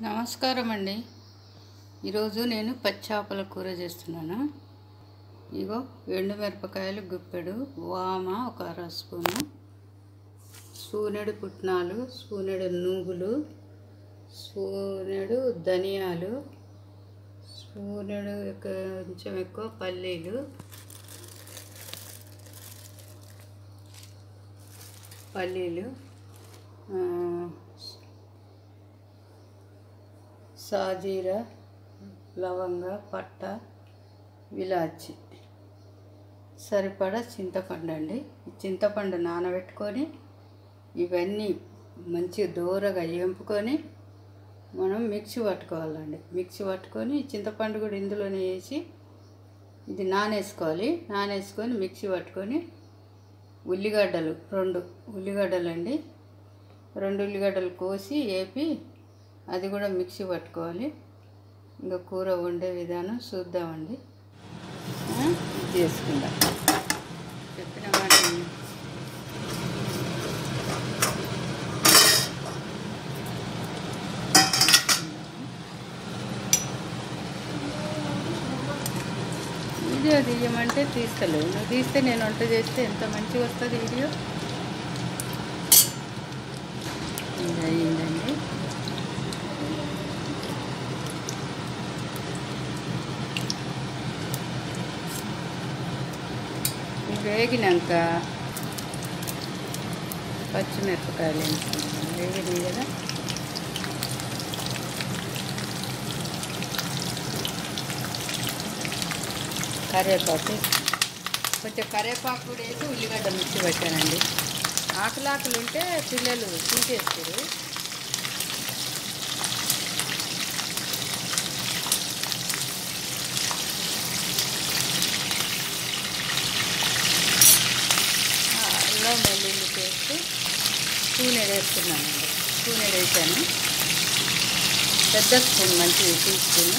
నమస్కారం అండి ఈరోజు నేను పచ్చి చేపల కూర చేస్తున్నాను. ఇగో ఎండుమిరపకాయలు గుప్పెడు వామ ఒక అర స్పూను సూనెడు పుట్నాలు సూనెడు నువ్వులు సూనెడు ధనియాలు సూనెడు కొంచెం ఎక్కువ పల్లీలు పల్లీలు ఆ, సాజీర లవంగ పట్ట ఇలాచి సరిపడా చింతపండు అండి. చింతపండు నానబెట్టుకొని ఇవన్నీ మంచిగా దూరగా ఎంపుకొని మనం మిక్సీ పట్టుకోవాలండి. మిక్సీ పట్టుకొని చింతపండు కూడా ఇందులోనే వేసి ఇది నానేసుకోవాలి. నానేసుకొని మిక్సీ పట్టుకొని ఉల్లిగడ్డలు రెండు ఉల్లిగడ్డలు అండి రెండు ఉల్లిగడ్డలు కోసి వేపి అది కూడా మిక్సీ పట్టుకోవాలి. ఇంకా కూర వండే విధానం చూద్దామండి. చేసుకుందాం. చెప్పిన మాట. వీడియో తీయమంటే తీస్తలేవు. నువ్వు తీస్తే నేను వంట చేస్తే ఎంత మంచిగా వస్తుంది వీడియో? ఇది అయ్యిందండి ఇవి వేగినాక పచ్చిమిరపకాయలు వేసుకుంటాం. వేగినాయి కదా? కరివేపాకు. కొంచెం కరివేపాకు కూడా వేసి ఉల్లిగడ్డ మిక్సీ పెట్టానండి. ఆకులాకులు ఉంటే పిల్లలు తీసేస్తారు. స్పూన్ వేస్తున్నానండి స్పూన్ వేసాను పెద్ద స్పూన్ మంచిది టీ స్పూన్.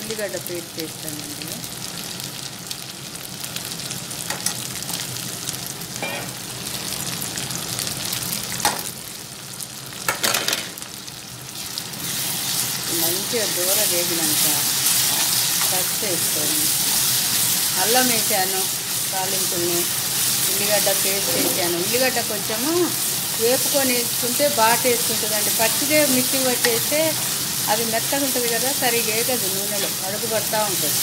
ఉల్లిగడ్డ పేస్ట్ చేస్తానండి. మంచిగా దూర వేగినాక కట్ వేసుకోండి అల్లం వేసాను తాలింపుల్ని ఉల్లిగడ్డ పేస్ట్ వేసాను. ఉల్లిగడ్డ కొంచెము వేపుకొని వేసుకుంటే బాగా టేస్ట్ ఉంటుందండి. పచ్చిదే మిక్సీ పట్టేస్తే అది మెత్తగా ఉంటుంది కదా సరిగా వేగదు నూనెలో అడుగు పడుతూ ఉంటుంది.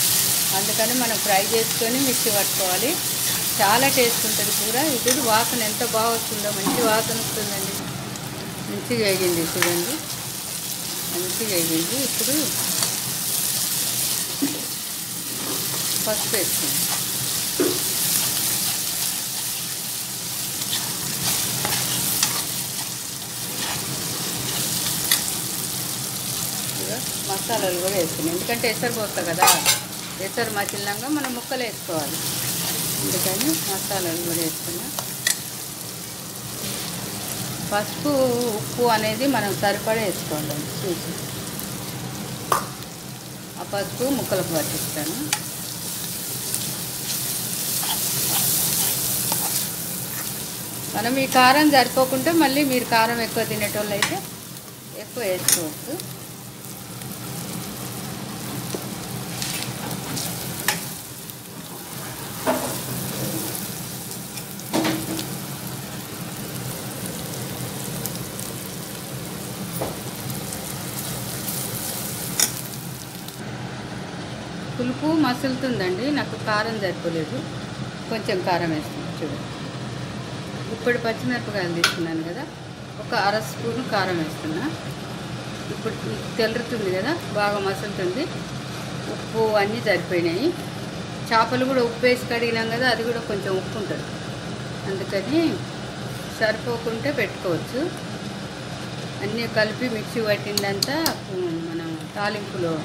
అందుకని మనం ఫ్రై చేసుకొని మిక్సీ పట్టుకోవాలి. చాలా టేస్ట్ ఉంటుంది కూర. ఇది వాసన ఎంత బాగా వస్తుందో మంచి వాసన వస్తుందండి. మంచిగా వేగింది చూడండి. మంచిగా వేగింది ఇప్పుడు పసుపు వేసుకుంది. మసాలాలు కూడా వేసుకున్నాం. ఎందుకంటే ఎసరు పోస్తా కదా ఎసరు మచిల్లంగా మనం ముక్కలు వేసుకోవాలి. అందుకని మసాలాలు కూడా వేసుకున్నాం. పసుపు ఉప్పు అనేది మనం సరిపడా వేసుకోవాలి చూసి. ఆ పసుపు ముక్కలకు పట్టిస్తాను. మనం ఈ కారం సరిపోకుంటే మళ్ళీ మీరు కారం ఎక్కువ తినేటోళ్ళు అయితే ఎక్కువ వేసుకోవచ్చు. మసులుతుందండి. నాకు కారం సరిపోలేదు. కొంచెం కారం వేస్తుంది చూడండి ఇప్పుడు పచ్చిమిరపకాయలు తీసుకున్నాను కదా. ఒక అర స్పూన్ కారం వేస్తున్నా. ఇప్పుడు తెల్లుతుంది కదా. బాగా మసులుతుంది. ఉప్పు అన్నీ సరిపోయినాయి. చేపలు కూడా ఉప్పు వేసి కడిగినాం కదా. అది కూడా కొంచెం ఉప్పు ఉంటుంది. అందుకని సరిపోకుంటే పెట్టుకోవచ్చు. అన్నీ కలిపి మిక్సీ పట్టిందంతా మనం తాలింపులో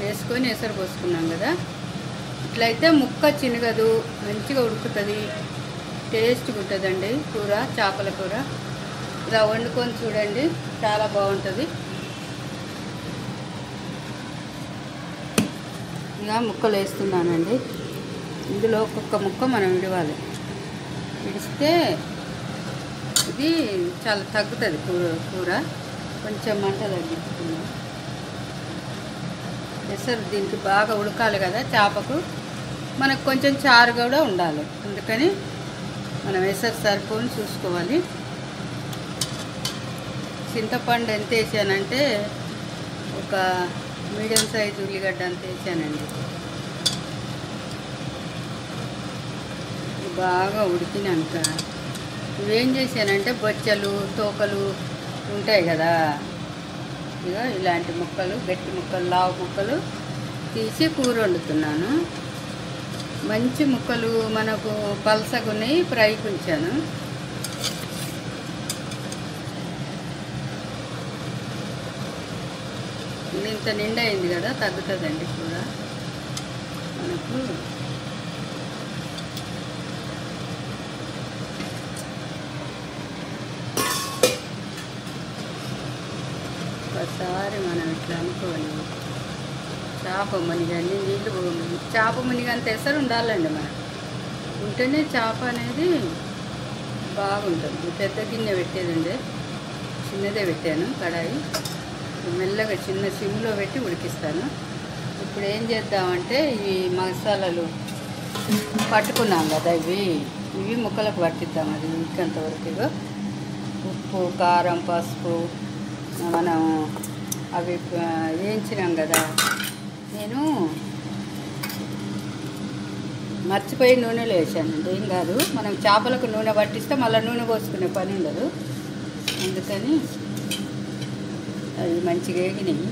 వేసుకొని ఎసరు పోసుకున్నాం కదా. ఇట్లయితే ముక్క చినగదు మంచిగా ఉడుకుతుంది టేస్ట్గా ఉంటుందండి కూర చేపల కూర. ఇలా వండుకొని చూడండి చాలా బాగుంటుంది. ఇంకా ముక్కలు వేస్తున్నానండి. ఇందులో ఒక్కొక్క ముక్క మనం విడవాలి. విడిస్తే ఇది చాలా తగ్గుతుంది కూర కూర. కొంచెం మంట తగ్గించుకున్నాం ఎసరు దీనికి బాగా ఉడకాలి కదా చేపకు. మనకు కొంచెం చారు కూడా ఉండాలి. అందుకని మనం ఎసరు సరిపోని చూసుకోవాలి. చింతపండు ఎంత వేసానంటే ఒక మీడియం సైజు ఉల్లిగడ్డ అంత వేసానండి. బాగా ఉడికినాక ఇవేం చేశానంటే బొచ్చలు తోకలు ఉంటాయి కదా ఇక ఇలాంటి ముక్కలు గట్టి ముక్కలు లావు ముక్కలు తీసి కూర వండుతున్నాను. మంచి ముక్కలు మనకు పలసగున్నాయి ఫ్రైకి ఉంచాను ఇంత నిండా అయింది కదా తగ్గుతుందండి కూర. మనకు ఒకసారి మనం ఇట్లా అనుకోవాలి చేప మునిగని నీళ్ళు చేప మునిగంత ఎసరు ఉండాలండి మనం ఉంటేనే చేప అనేది బాగుంటుంది. పెద్ద గిన్నె పెట్టేదండి. చిన్నదే పెట్టాను కడాయి. మెల్లగా చిన్న సిమ్లో పెట్టి ఉడికిస్తాను. ఇప్పుడు ఏం చేద్దామంటే ఈ మసాలాలు పట్టుకున్నాం కదా ఇవి. ఇవి ముక్కలకు పట్టిద్దాం అది ఇంకంతవరకు ఉప్పు కారం పసుపు మనం అవి వేయించినాం కదా. నేను మర్చిపోయి నూనెలో వేసానండి ఏం కాదు మనం చేపలకు నూనె పట్టిస్తే మళ్ళీ నూనె పోసుకునే పని ఉండదు. అందుకని అవి మంచిగా వేగినాయి.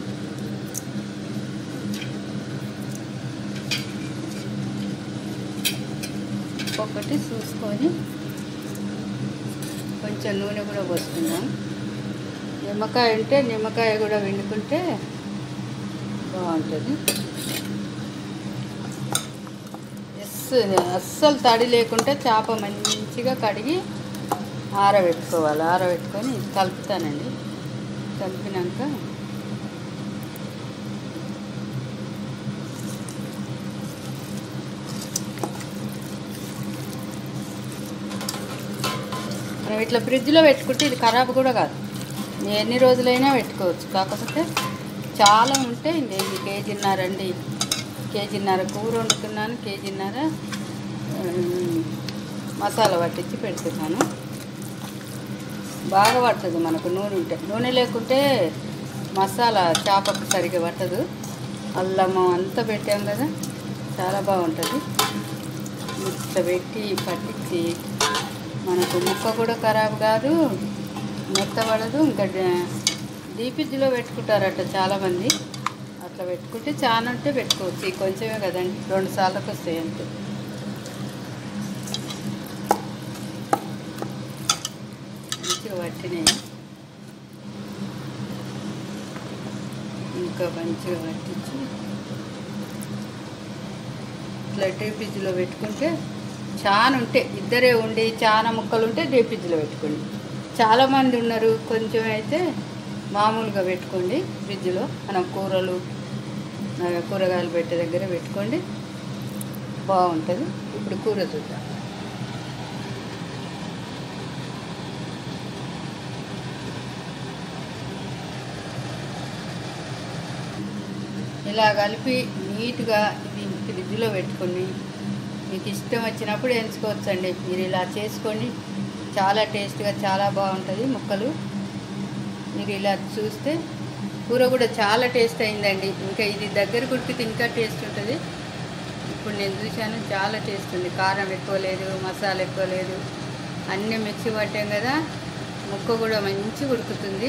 ఒక్కొక్కటి చూసుకొని కొంచెం నూనె కూడా పోసుకుందాం. నిమ్మకాయ ఉంటే నిమ్మకాయ కూడా వండుకుంటే బాగుంటుంది. ఎస్ అస్సలు తడి లేకుంటే చేప మంచిగా కడిగి ఆరబెట్టుకోవాలి. ఆరబెట్టుకొని కలుపుతానండి. కలిపినాక మనం ఇట్లా ఫ్రిడ్జ్లో పెట్టుకుంటే ఇది ఖరాబ్ కూడా కాదు. ఎన్ని రోజులైనా పెట్టుకోవచ్చు. కాకపోతే చాలా ఉంటే ఇది కేజీన్నర అండి. కేజీన్నర కూర వండుతున్నాను కేజీన్నర మసాలా పట్టించి పెడుతున్నాను. బాగా పడుతుంది మనకు నూనె ఉంటే. నూనె లేకుంటే మసాలా చేపకు సరిగా పట్టదు. అల్లము అంతా పెట్టాం కదా చాలా బాగుంటుంది. ఇట్లా పెట్టి పట్టించి మనకు ముక్క కూడా ఖరాబ్ కాదు. మెత్తబడదు ఇంకా డీపీజీలో పెట్టుకుంటారట చాలామంది. అట్లా పెట్టుకుంటే చాలా ఉంటే పెట్టుకోవచ్చు. ఈ కొంచెమే కదండి రెండు సార్లకు వస్తాయి అంతే. మంచిగా పట్టినాయి. ఇంకా మంచిగా పట్టించి. ఇట్లా డీపీజీలో పెట్టుకుంటే చాలా ఉంటే ఇద్దరే ఉండి చాలా ముక్కలు ఉంటే డీపీజీలో పెట్టుకోండి. చాలామంది ఉన్నారు. కొంచెం అయితే మామూలుగా పెట్టుకోండి ఫ్రిడ్జ్లో. మనం కూరలు కూరగాయలు పెట్టే దగ్గర పెట్టుకోండి. బాగుంటుంది. ఇప్పుడు కూర చూద్దాం. ఇలా కలిపి నీట్గా ఇది ఫ్రిడ్జ్లో పెట్టుకొని మీకు ఇష్టం వచ్చినప్పుడు ఎంచుకోవచ్చండి. మీరు ఇలా చేసుకోండి. చాలా టేస్ట్గా చాలా బాగుంటుంది ముక్కలు. మీరు ఇలా చూస్తే కూర కూడా చాలా టేస్ట్ అయిందండి. ఇంకా ఇది దగ్గర కుడికితే ఇంకా టేస్ట్ ఉంటుంది. ఇప్పుడు నేను చూశాను చాలా టేస్ట్ ఉంది. కారం ఎక్కువ లేదు మసాలా ఎక్కువ లేదు. అన్నీ మిక్సీ పట్టాం కదా ముక్క కూడా మంచి ఉడుకుతుంది.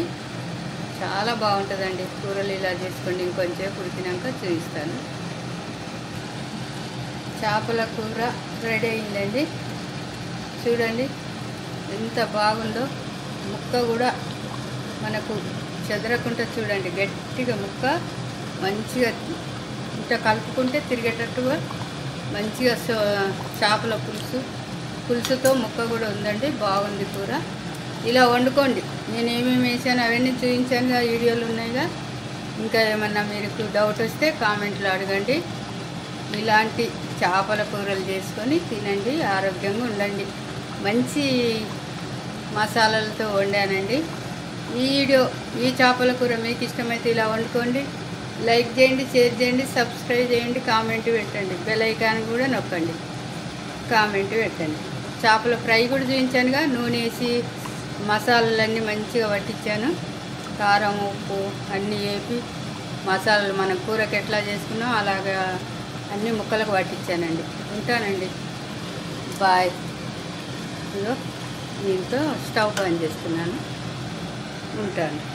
చాలా బాగుంటుందండి. కూరలు ఇలా చేసుకోండి. ఇంకొంచెం ఉడికినాక చూపిస్తాను. చేపల కూర రెడీ అయిందండి. చూడండి. ఎంత బాగుందో ముక్క కూడా మనకు చెదరకుండా చూడండి గట్టిగా ముక్క మంచిగా ఇంత కలుపుకుంటే తిరిగేటట్టుగా మంచిగా సో- చేపల పులుసు పులుసుతో ముక్క కూడా ఉందండి బాగుంది కూర. ఇలా వండుకోండి. నేను ఏమేమి వేసాను అవన్నీ చూపించాను వీడియోలు ఉన్నాయిగా ఇంకా ఏమన్నా మీకు డౌట్ వస్తే కామెంట్లో అడగండి. ఇలాంటి చేపల కూరలు చేసుకొని తినండి ఆరోగ్యంగా ఉండండి. మంచి మసాలాలతో వండానండి. ఈ వీడియో ఈ చేపల కూర మీకు ఇష్టమైతే ఇలా వండుకోండి. లైక్ చేయండి షేర్ చేయండి సబ్స్క్రైబ్ చేయండి కామెంట్ పెట్టండి. బెల్ ఐకాన్ కూడా నొక్కండి. కామెంట్ పెట్టండి. చేపల ఫ్రై కూడా చూపించానుగా నూనె వేసి మసాలాలన్నీ మంచిగా పట్టించాను కారం ఉప్పు అన్నీ వేపి మసాలాలు మనం కూరకి ఎట్లా చేసుకున్నాం అలాగా అన్ని ముక్కలకు పట్టించానండి ఉంటానండి. బాయ్. హలో దీంతో స్టవ్ బంద్ చేస్తున్నాను. ఉంటాను.